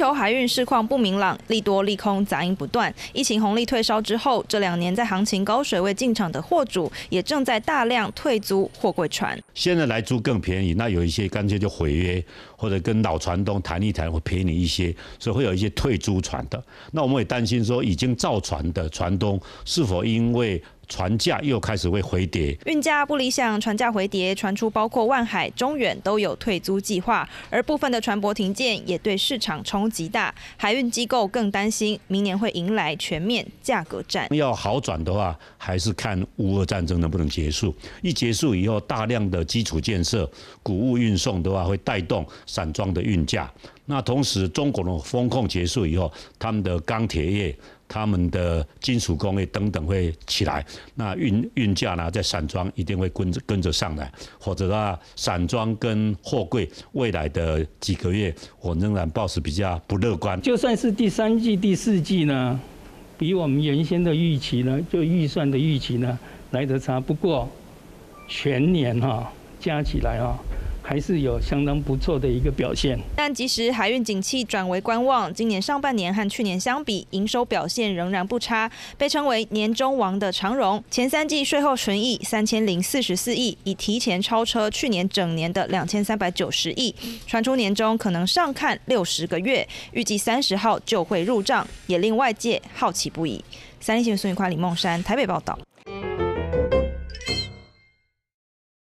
求海运市况不明朗，利多利空杂音不断。疫情红利退烧之后，这两年在行情高水位进场的货主，也正在大量退租货柜船。现在来租更便宜，那有一些干脆就毁约，或者跟老船东谈一谈，会赔你一些，所以会有一些退租船的。那我们也担心说，已经造船的船东是否因为船价又开始会回跌，运价不理想，船价回跌，传出包括万海、中远都有退租计划，而部分的船舶停建也对市场冲击大。海运机构更担心，明年会迎来全面价格战。要好转的话，还是看乌俄战争能不能结束。一结束以后，大量的基础建设、谷物运送的话，会带动散装的运价。那同时，中国的风控结束以后，他们的钢铁业、他们的金属工业等等会起来，那运运价呢，在散装一定会跟着跟着上来，或者啊，散装跟货柜未来的几个月，我仍然保持比较不乐观。就算是第三季、第四季呢，比我们原先的预期呢，就预算的预期呢来得差，不过全年哈加起来哈。还是有相当不错的一个表现，但即使海运景气转为观望，今年上半年和去年相比，营收表现仍然不差。被称为“年终王”的长荣，前三季税后纯益三千零四十四亿，已提前超车去年整年的两千三百九十亿。传出年终可能上看六十个月，预计三十号就会入账，也令外界好奇不已。三立新闻孙宇夸、李梦山台北报道。